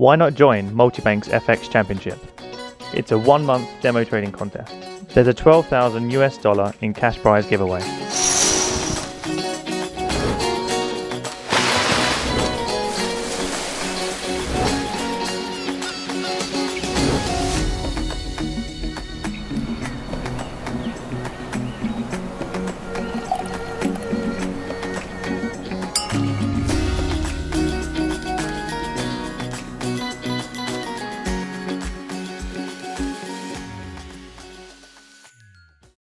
Why not join Multibank's FX Championship? It's a one month demo trading contest. There's a 12,000 US dollar in cash prize giveaway.